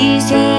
easy